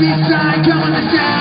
Come on the down.